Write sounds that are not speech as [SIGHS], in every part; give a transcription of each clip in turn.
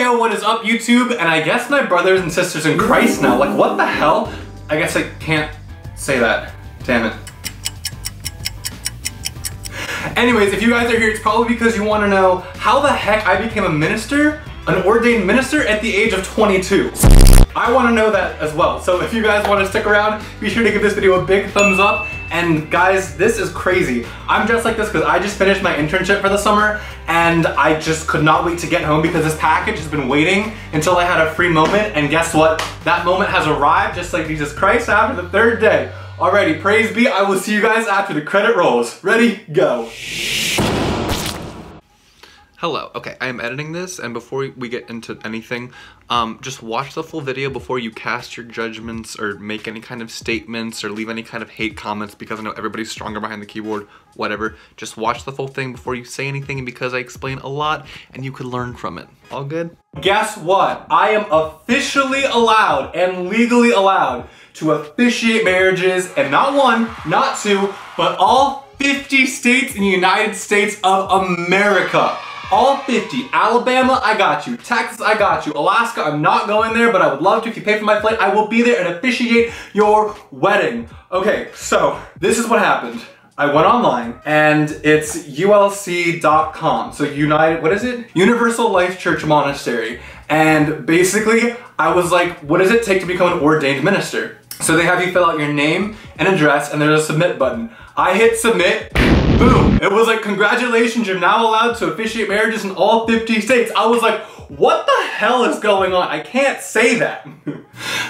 Yo, what is up YouTube? And I guess my brothers and sisters in Christ now. Like what the hell? I guess I can't say that. Damn it. Anyways, if you guys are here, it's probably because you want to know how the heck I became a minister, an ordained minister at the age of 22. I want to know that as well. So if you guys want to stick around, be sure to give this video a big thumbs up. And guys, this is crazy. I'm dressed like this because I just finished my internship for the summer and I just could not wait to get home because this package has been waiting until I had a free moment. And guess what? That moment has arrived just like Jesus Christ after the third day. Alrighty, praise be. I will see you guys after the credit rolls. Ready, go. Hello. Okay, I am editing this, and before we get into anything, um, just watch the full video before you cast your judgments or make any kind of statements or leave any kind of hate comments because I know everybody's stronger behind the keyboard, whatever. Just watch the full thing before you say anything because I explain a lot and you could learn from it. All good? Guess what? I am officially allowed and legally allowed to officiate marriages and not one, not two, but all 50 states in the United States of America. All 50. Alabama, I got you. Texas, I got you. Alaska, I'm not going there, but I would love to. If you pay for my flight, I will be there and officiate your wedding. Okay, so this is what happened. I went online and it's ulc.com. So United, what is it? Universal Life Church Monastery. And basically, I was like, what does it take to become an ordained minister? So they have you fill out your name and address and there's a submit button. I hit submit, boom. It was like, congratulations, you're now allowed to officiate marriages in all 50 states. I was like, what the hell is going on? I can't say that.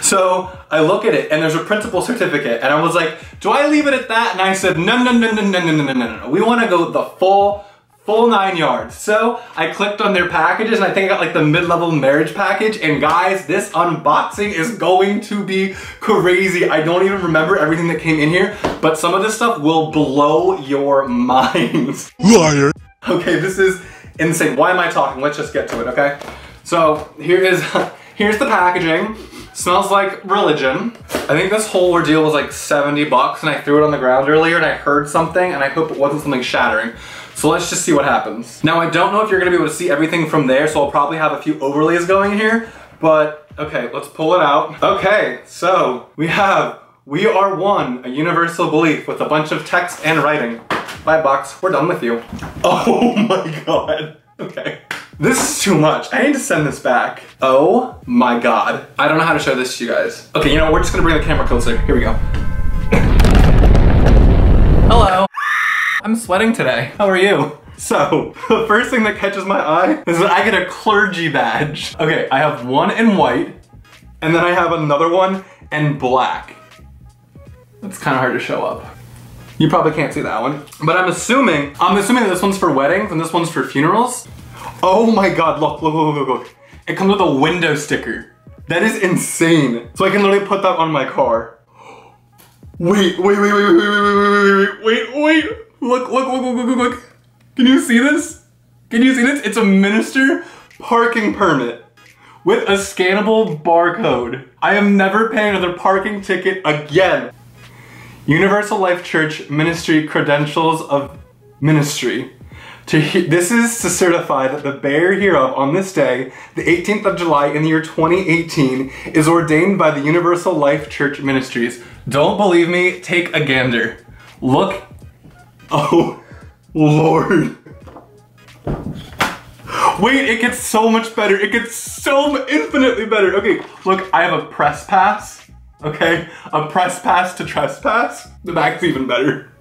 so I look at it and there's a principal certificate and I was like, do I leave it at that? And I said, no, no, no, no, no, no, no, no, no. We wanna go the full full nine yards. So I clicked on their packages and I think I got like the mid-level marriage package and guys, this unboxing is going to be crazy. I don't even remember everything that came in here, but some of this stuff will blow your [LAUGHS] minds. Liar. Okay, this is insane. Why am I talking? Let's just get to it, okay? So here is, [LAUGHS] here's the packaging. Smells like religion. I think this whole ordeal was like 70 bucks and I threw it on the ground earlier and I heard something and I hope it wasn't something shattering. So let's just see what happens. Now I don't know if you're gonna be able to see everything from there, so I'll probably have a few overlays going here, but okay, let's pull it out. Okay, so we have We Are One, a universal belief with a bunch of text and writing. Bye bucks, we're done with you. [LAUGHS] Oh my god, okay. This is too much. I need to send this back. Oh my god. I don't know how to show this to you guys. Okay, you know, we're just gonna bring the camera closer. Here we go. Hello. I'm sweating today. How are you? So, the first thing that catches my eye is that I get a clergy badge. Okay, I have one in white, and then I have another one in black. It's kind of hard to show up. You probably can't see that one. But I'm assuming, I'm assuming that this one's for weddings and this one's for funerals. Oh my god, look, look, look, look, look. It comes with a window sticker. That is insane. So I can literally put that on my car. Wait, wait, wait, wait, wait, wait, wait, wait, wait, wait. Look, look, look, look, look, look. Can you see this? Can you see this? It's a minister parking permit with a scannable barcode. I am never paying another parking ticket again. Universal Life Church Ministry Credentials of Ministry. To this is to certify that the bearer hereof on this day, the 18th of July in the year 2018, is ordained by the Universal Life Church Ministries. Don't believe me? Take a gander. Look. [LAUGHS] Oh, Lord. Wait, it gets so much better. It gets so infinitely better. Okay, look, I have a press pass. Okay, a press pass to trespass. The back's even better.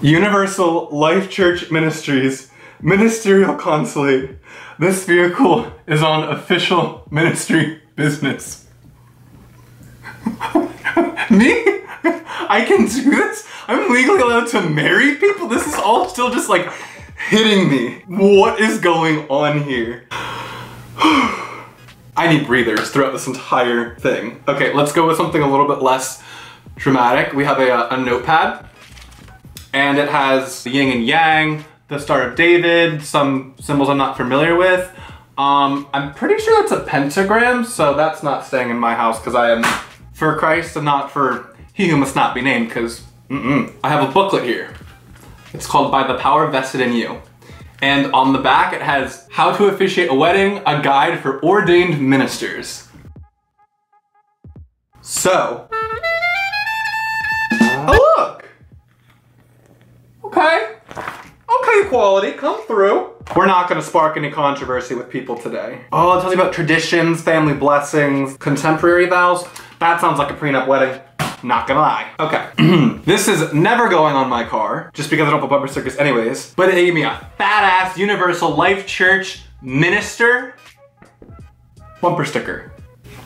Universal Life Church Ministries Ministerial Consulate. This vehicle is on official ministry business. [LAUGHS] Me? [LAUGHS] I can do this? I'm legally allowed to marry people? This is all still just like hitting me. What is going on here? [SIGHS] I need breathers throughout this entire thing. Okay, let's go with something a little bit less dramatic. We have a, a notepad and it has the yin and yang, the Star of David, some symbols I'm not familiar with. Um, I'm pretty sure it's a pentagram, so that's not staying in my house because I am for Christ and not for he who must not be named because I have a booklet here. It's called By the Power Vested in You. And on the back, it has how to officiate a wedding, a guide for ordained ministers. So, oh look. Okay. Okay, quality, come through. We're not gonna spark any controversy with people today. Oh, it tells you about traditions, family blessings, contemporary vows. That sounds like a prenup wedding. Not gonna lie. Okay. [CLEARS THROAT] this is never going on my car, just because I don't put bumper stickers anyways. But it gave me a fat ass Universal Life Church minister bumper sticker.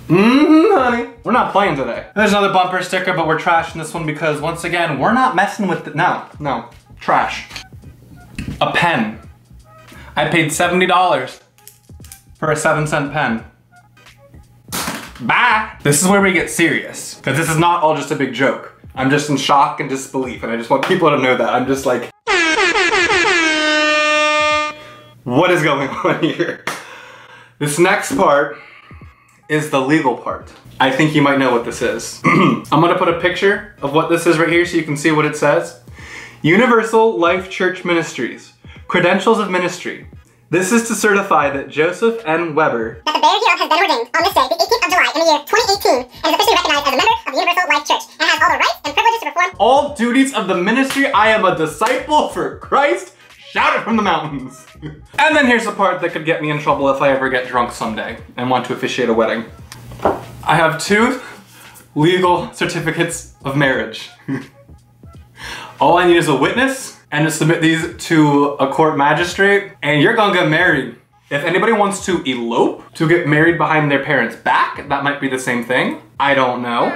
Mmm, honey. We're not playing today. There's another bumper sticker, but we're trashing this one because once again, we're not messing with it. No, no, trash. A pen. I paid $70 for a seven cent pen. Bye. This is where we get serious. Because this is not all just a big joke. I'm just in shock and disbelief, and I just want people to know that. I'm just like, what is going [LAUGHS] on here? This next part is the legal part. I think you might know what this is. [CLEARS THROAT] I'm gonna put a picture of what this is right here so you can see what it says. Universal Life Church Ministries, Credentials of Ministry. This is to certify that Joseph N. Weber that the Bear Hero has been ordained on this day, the 18th of July in the year 2018, and is officially recognized as a member of the Universal Life Church, and has all the rights and privileges to perform all duties of the ministry. I am a disciple for Christ. Shout it from the mountains. [LAUGHS] and then here's the part that could get me in trouble if I ever get drunk someday and want to officiate a wedding. I have two legal certificates of marriage. [LAUGHS] all I need is a witness and submit these to a court magistrate, and you're gonna get married. If anybody wants to elope, to get married behind their parents' back, that might be the same thing. I don't know.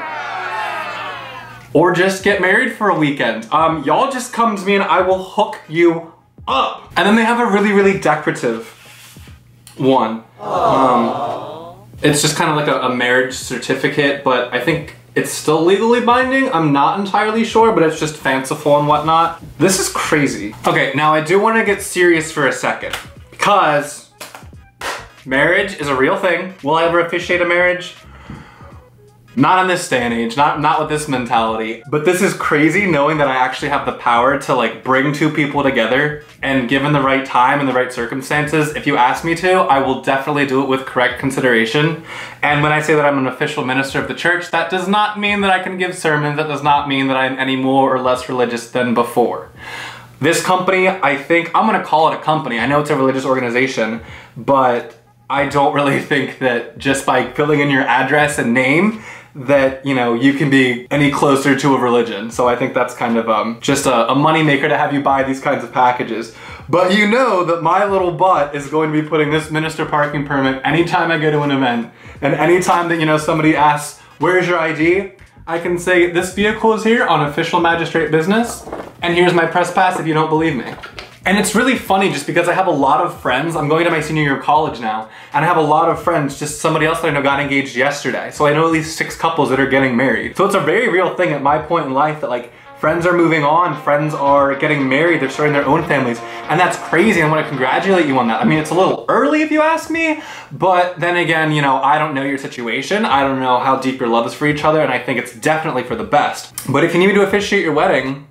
Or just get married for a weekend. Um, y'all just come to me and I will hook you up. And then they have a really, really decorative one. Um, it's just kind of like a, a marriage certificate, but I think it's still legally binding. I'm not entirely sure, but it's just fanciful and whatnot. This is crazy. Okay, now I do want to get serious for a second because marriage is a real thing. Will I ever officiate a marriage? Not in this day and age, not, not with this mentality. But this is crazy knowing that I actually have the power to like bring two people together and given the right time and the right circumstances, if you ask me to, I will definitely do it with correct consideration. And when I say that I'm an official minister of the church, that does not mean that I can give sermons. That does not mean that I'm any more or less religious than before. This company, I think, I'm gonna call it a company. I know it's a religious organization, but I don't really [LAUGHS] think that just by filling in your address and name that you know you can be any closer to a religion. So I think that's kind of um, just a, a moneymaker to have you buy these kinds of packages. But you know that my little butt is going to be putting this minister parking permit anytime I go to an event, and anytime that you know somebody asks, "Where's your ID?" I can say this vehicle is here on official magistrate business, and here's my press pass if you don't believe me. And it's really funny just because I have a lot of friends. I'm going to my senior year of college now, and I have a lot of friends, just somebody else that I know got engaged yesterday. So I know at least six couples that are getting married. So it's a very real thing at my point in life that like friends are moving on, friends are getting married, they're starting their own families, and that's crazy. I want to congratulate you on that. I mean, it's a little early if you ask me, but then again, you know, I don't know your situation. I don't know how deep your love is for each other, and I think it's definitely for the best. But if you need me to officiate your wedding,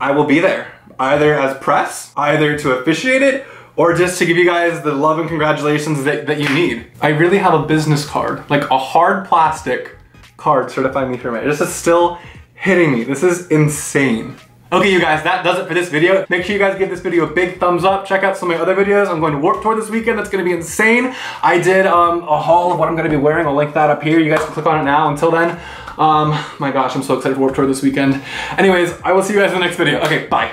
I will be there either as press, either to officiate it, or just to give you guys the love and congratulations that, that you need. I really have a business card, like a hard plastic card certifying me for marriage. This is still hitting me. This is insane. Okay, you guys, that does it for this video. Make sure you guys give this video a big thumbs up. Check out some of my other videos. I'm going to Warped Tour this weekend. That's going to be insane. I did um, a haul of what I'm going to be wearing. I'll link that up here. You guys can click on it now. Until then, um, my gosh, I'm so excited for Warped Tour this weekend. Anyways, I will see you guys in the next video. Okay, bye.